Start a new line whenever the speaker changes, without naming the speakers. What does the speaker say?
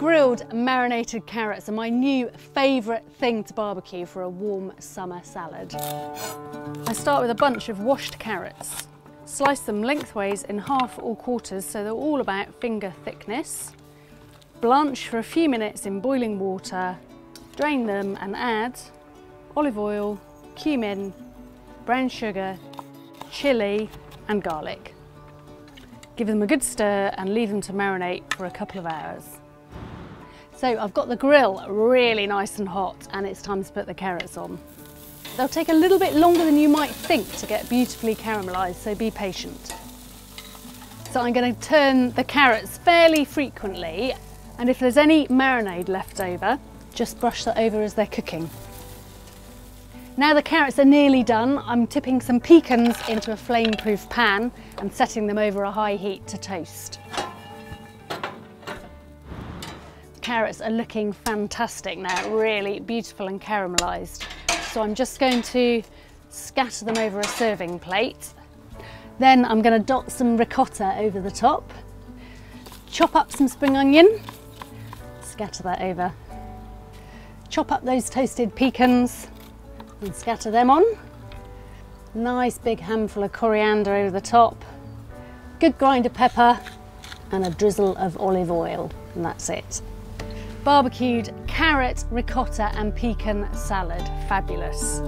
Grilled marinated carrots are my new favourite thing to barbecue for a warm summer salad. I start with a bunch of washed carrots. Slice them lengthways in half or quarters so they're all about finger thickness. Blanch for a few minutes in boiling water, drain them and add olive oil, cumin, brown sugar, chilli and garlic. Give them a good stir and leave them to marinate for a couple of hours. So I've got the grill really nice and hot and it's time to put the carrots on. They'll take a little bit longer than you might think to get beautifully caramelised, so be patient. So I'm going to turn the carrots fairly frequently and if there's any marinade left over, just brush that over as they're cooking. Now the carrots are nearly done, I'm tipping some pecans into a flame-proof pan and setting them over a high heat to toast. Carrots are looking fantastic now, really beautiful and caramelised. So I'm just going to scatter them over a serving plate. Then I'm going to dot some ricotta over the top, chop up some spring onion, scatter that over, chop up those toasted pecans, and scatter them on. Nice big handful of coriander over the top, good grind of pepper and a drizzle of olive oil and that's it. Barbecued carrot, ricotta and pecan salad, fabulous.